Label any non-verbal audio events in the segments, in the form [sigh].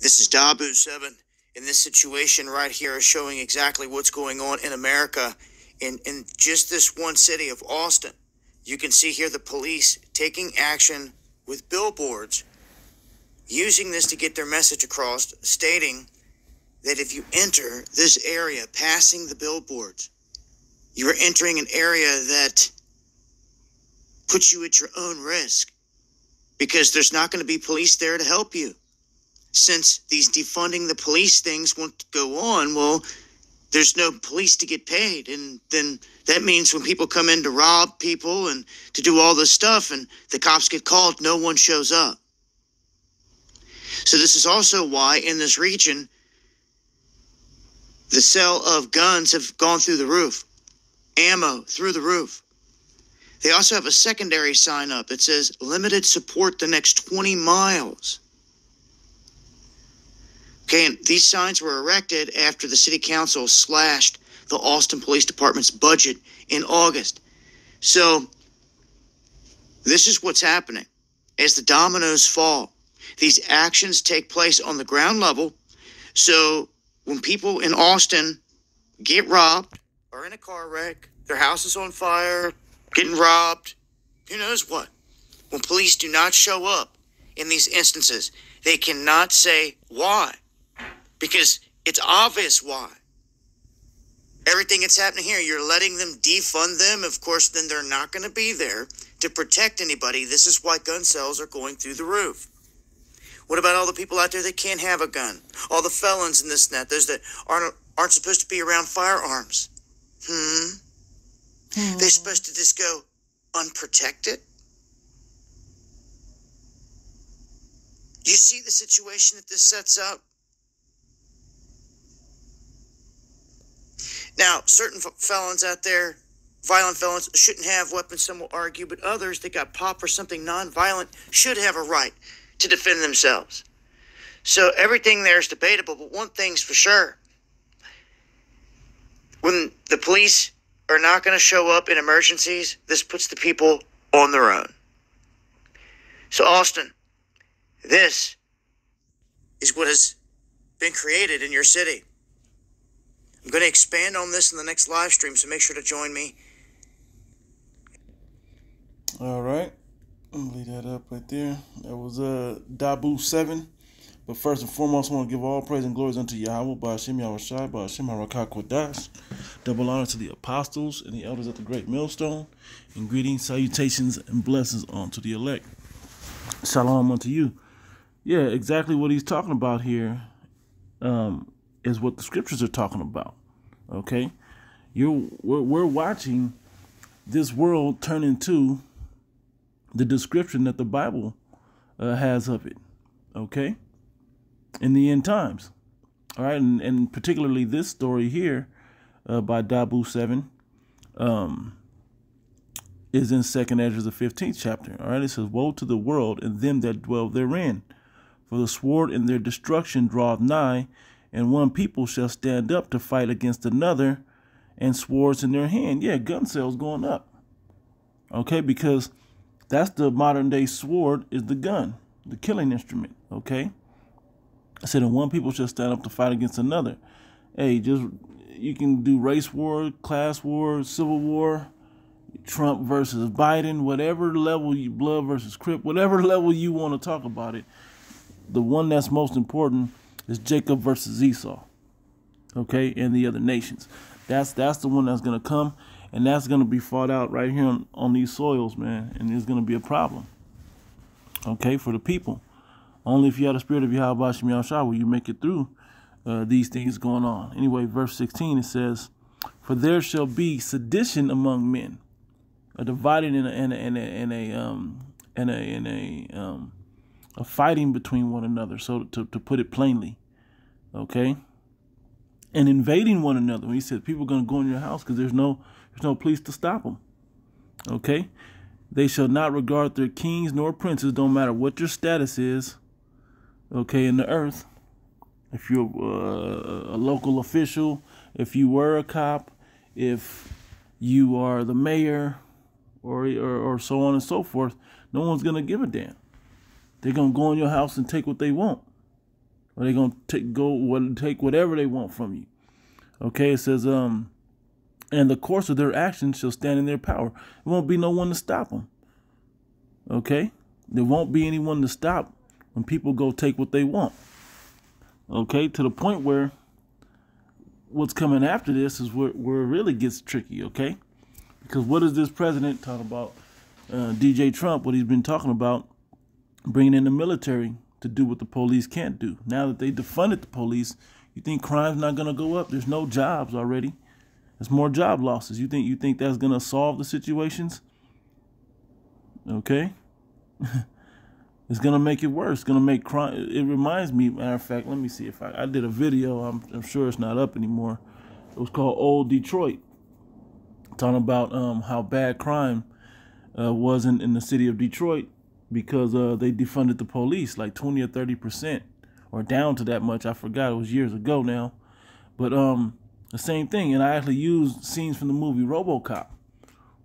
This is Dabu7. In this situation right here is showing exactly what's going on in America in, in just this one city of Austin. You can see here the police taking action with billboards, using this to get their message across, stating that if you enter this area, passing the billboards, you are entering an area that puts you at your own risk because there's not going to be police there to help you. Since these defunding the police things won't go on, well, there's no police to get paid. And then that means when people come in to rob people and to do all this stuff and the cops get called, no one shows up. So, this is also why in this region, the sale of guns have gone through the roof, ammo through the roof. They also have a secondary sign up that says limited support the next 20 miles. Okay, and these signs were erected after the city council slashed the Austin Police Department's budget in August. So, this is what's happening. As the dominoes fall, these actions take place on the ground level. So, when people in Austin get robbed or in a car wreck, their house is on fire, getting robbed, who knows what? When police do not show up in these instances, they cannot say why because it's obvious why. Everything that's happening here, you're letting them defund them. Of course, then they're not going to be there to protect anybody. This is why gun sales are going through the roof. What about all the people out there that can't have a gun? All the felons in this net, those that aren't aren't supposed to be around firearms. Hmm. hmm. They're supposed to just go unprotected. You see the situation that this sets up? Certain felons out there, violent felons, shouldn't have weapons, some will argue, but others that got popped for something non-violent should have a right to defend themselves. So everything there is debatable, but one thing's for sure. When the police are not going to show up in emergencies, this puts the people on their own. So, Austin, this is what has been created in your city. I'm going to expand on this in the next live stream, so make sure to join me. All right. Leave that up right there. That was uh Dabu 7. But first and foremost, I want to give all praise and glories unto Yahweh, by Hashem Yahushai, Hashem Kodash. Double honor to the apostles and the elders at the great millstone. And greetings, salutations, and blessings unto the elect. Shalom unto you. Yeah, exactly what he's talking about here. Um, is what the scriptures are talking about. Okay, you we're, we're watching this world turn into the description that the Bible uh, has of it. Okay, in the end times. All right, and, and particularly this story here uh, by Dabu Seven um, is in Second Ezra the fifteenth chapter. All right, it says, "Woe to the world and them that dwell therein, for the sword in their destruction draweth nigh." And one people shall stand up to fight against another and swords in their hand. Yeah, gun sales going up. Okay, because that's the modern day sword is the gun, the killing instrument. Okay. I said, and one people shall stand up to fight against another. Hey, just you can do race war, class war, civil war, Trump versus Biden, whatever level you blood versus Crip, whatever [laughs] level you want to talk about it. The one that's most important is Jacob versus Esau. Okay, and the other nations. That's that's the one that's gonna come, and that's gonna be fought out right here on, on these soils, man. And it's gonna be a problem. Okay, for the people. Only if you have the spirit of Yahweh Shem Yahushua will you make it through uh, these things going on. Anyway, verse 16 it says, For there shall be sedition among men, a dividing in a in a in a, in a um in a in a um of fighting between one another. So to, to put it plainly, okay, and invading one another. When he said people are going to go in your house because there's no there's no police to stop them. Okay, they shall not regard their kings nor princes, don't matter what your status is. Okay, in the earth, if you're uh, a local official, if you were a cop, if you are the mayor, or, or, or so on and so forth, no one's gonna give a damn. They're to go in your house and take what they want. or they're gonna take go take whatever they want from you. Okay, it says um, and the course of their actions shall stand in their power. There won't be no one to stop them. Okay, there won't be anyone to stop when people go take what they want. Okay, to the point where what's coming after this is where, where it really gets tricky. Okay, because what is this president talking about? Uh, DJ Trump, what he's been talking about, bringing in the military to do what the police can't do. Now that they defunded the police, you think crime's not going to go up? There's no jobs already. There's more job losses. You think you think that's going to solve the situations? Okay. [laughs] it's going to make it worse. It's going to make crime. It reminds me, matter of fact, let me see if I, I did a video. I'm, I'm sure it's not up anymore. It was called Old Detroit, talking about um, how bad crime uh, was in, in the city of Detroit because uh, they defunded the police like 20 or 30 percent or down to that much. I forgot it was years ago now, but um, the same thing. And I actually used scenes from the movie RoboCop.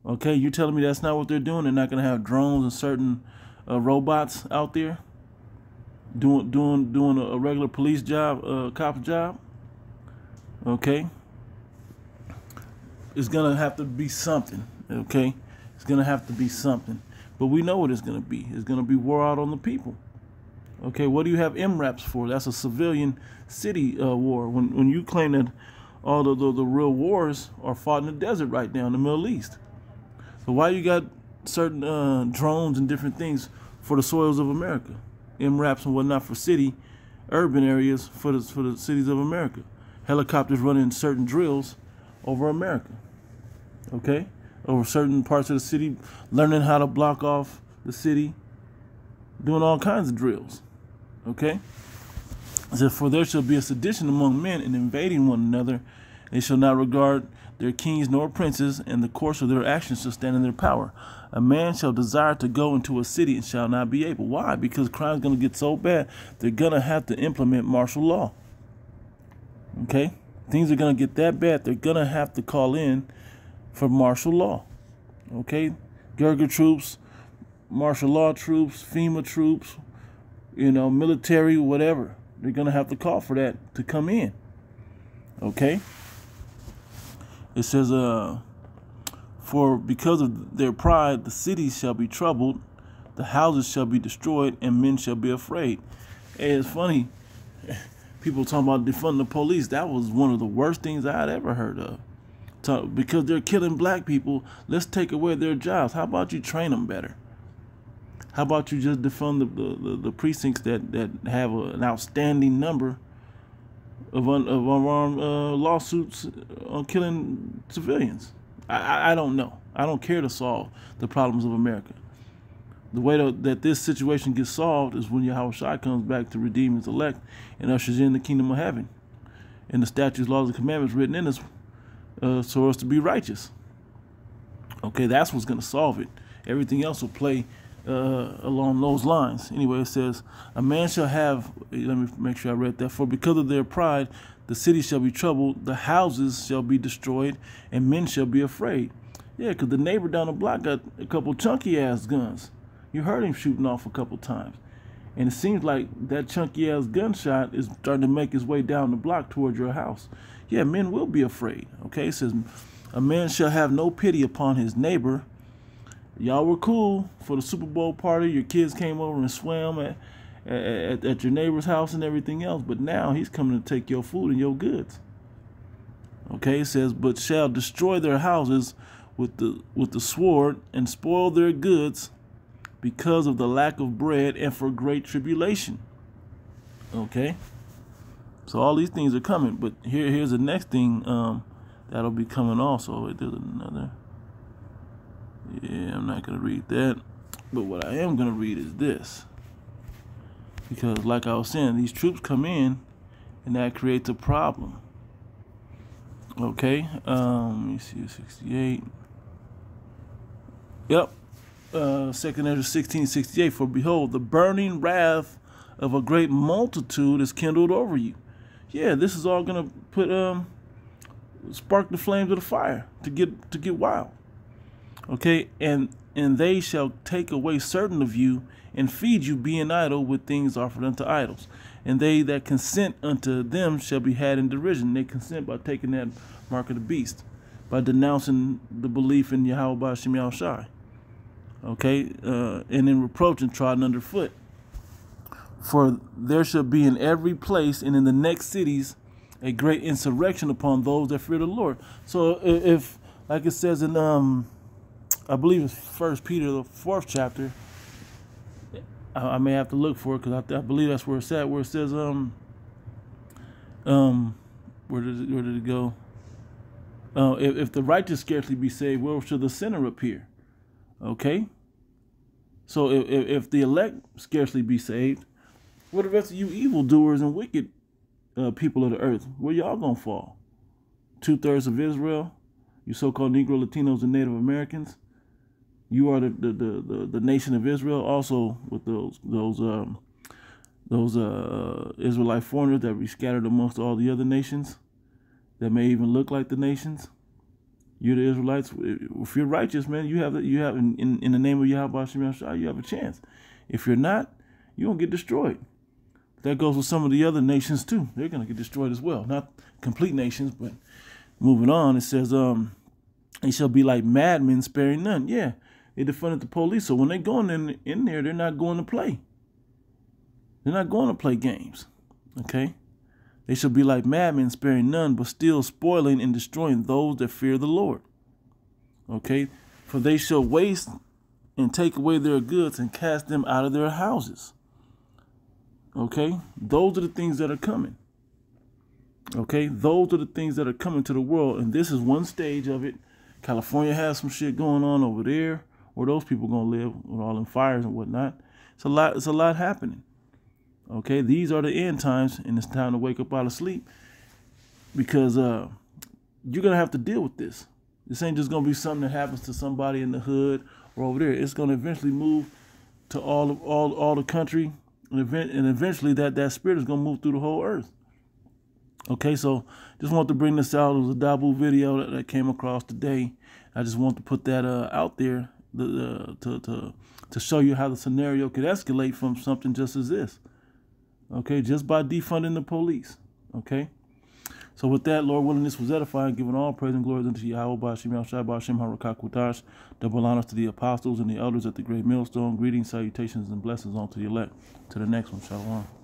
Okay, you're telling me that's not what they're doing? They're not going to have drones and certain uh, robots out there doing doing doing a, regular police job, uh, cop job. Okay, it's gonna have to be something. Okay, it's gonna have to be something. But we know what it's going to be. It's going to be war out on the people. Okay, what do you have MRAPs for? That's a civilian city uh, war. When when you claim that all the, the, the real wars are fought in the desert right now in the Middle East. So why you got certain uh, drones and different things for the soils of America? MRAPs and whatnot for city, urban areas for the, for the cities of America. Helicopters running certain drills over America. Okay? Over certain parts of the city, learning how to block off the city, doing all kinds of drills. Okay? For there shall be a sedition among men in invading one another. They shall not regard their kings nor princes, and the course of their actions shall stand in their power. A man shall desire to go into a city and shall not be able. Why? Because crime is going to get so bad, they're going to have to implement martial law. Okay? Things are going to get that bad, they're going to have to call in for martial law. Okay? Gurkha troops, martial law troops, FEMA troops, you know, military, whatever. They're going to have to call for that to come in. Okay? It says, uh, for because of their pride, the cities shall be troubled, the houses shall be destroyed, and men shall be afraid. Hey, it's funny. [laughs] People talking about defunding the police. That was one of the worst things I had ever heard of to, because they're killing black people, let's take away their jobs. How about you train them better? How about you just defund the, the, the precincts that, that have a, an outstanding number of, un, of unarmed uh, lawsuits on killing civilians? I, I, I don't know. I don't care to solve the problems of America. The way to, that this situation gets solved is when Yahweh Shai comes back to redeem his elect and ushers in the kingdom of heaven. And the statutes, laws, and commandments written in us uh, so as to be righteous. Okay, that's what's going to solve it. Everything else will play uh, along those lines. Anyway, it says, A man shall have, let me make sure I read that, for because of their pride, the city shall be troubled, the houses shall be destroyed, and men shall be afraid. Yeah, because the neighbor down the block got a couple chunky ass guns. You heard him shooting off a couple times. And it seems like that chunky ass gunshot is starting to make its way down the block towards your house yeah, men will be afraid. Okay, it says, a man shall have no pity upon his neighbor. Y'all were cool for the Super Bowl party. Your kids came over and swam at, at, at your neighbor's house and everything else. But now he's coming to take your food and your goods. Okay, it says, but shall destroy their houses with the with the sword and spoil their goods because of the lack of bread and for great tribulation. Okay. So all these things are coming, but here here's the next thing um, that'll be coming also. There's another. Yeah, I'm not gonna read that, but what I am gonna read is this, because like I was saying, these troops come in, and that creates a problem. Okay, um, let me see, 68. Yep, uh, Second Ezra 1668. For behold, the burning wrath of a great multitude is kindled over you yeah, this is all gonna put um spark the flames of the fire to get to get wild. Okay, and and they shall take away certain of you and feed you being idle with things offered unto idols. and they that consent unto them shall be had in derision. They consent by taking that mark of the beast, by denouncing the belief in Yahweh Shai. Okay, uh, and in reproach and trodden underfoot. For there shall be in every place and in the next cities a great insurrection upon those that fear the Lord. So if, like it says in um, I believe it's First Peter, the fourth chapter. I, may have to look for it because I, I, believe that's where it's at. Where it says um um where did it, where did it go? Uh, if, if the righteous scarcely be saved, where shall the sinner appear? Okay. So if, if the elect scarcely be saved, what the rest of you evildoers and wicked uh, people of the earth, where y'all gonna fall? Two thirds of Israel, you so-called Negro, Latinos, and Native Americans. You are the the, the, the, the nation of Israel, also with those those um, those uh, Israelite foreigners that we scattered amongst all the other nations that may even look like the nations. You're the Israelites. If you're righteous, man, you have you have in, in, the name of Yahweh you have a chance. If you're not, you're gonna get destroyed. That goes with some of the other nations too. They're gonna get destroyed as well. Not complete nations, but moving on, it says, um, they shall be like madmen, sparing none. Yeah, they defunded the police. So when they're going in in there, they're not going to play. They're not going to play games. Okay? They shall be like madmen, sparing none, but still spoiling and destroying those that fear the Lord. Okay? For they shall waste and take away their goods and cast them out of their houses. Okay? Those are the things that are coming. Okay? Those are the things that are coming to the world. And this is one stage of it. California has some shit going on over there where those people gonna live with all them fires and whatnot. It's a lot. It's a lot happening. Okay, these are the end times, and it's time to wake up out of sleep because uh, you're gonna have to deal with this. This ain't just gonna be something that happens to somebody in the hood or over there. It's gonna eventually move to all of all all the country, and event and eventually that that spirit is gonna move through the whole earth. Okay, so just want to bring this out. It was a Dabu video that I came across today. I just want to put that uh, out there the, the, to, to, to show you how the scenario could escalate from something just as this. Okay, just by defunding the police. Okay. So with that, Lord willing, this was edifying, giving all praise and glory unto Yahweh, Bashim Yahshai, Bashim Harakakutash, double honors to the apostles and the elders at the great millstone. Greetings, salutations, and blessings unto the elect. To the next one, Shalom.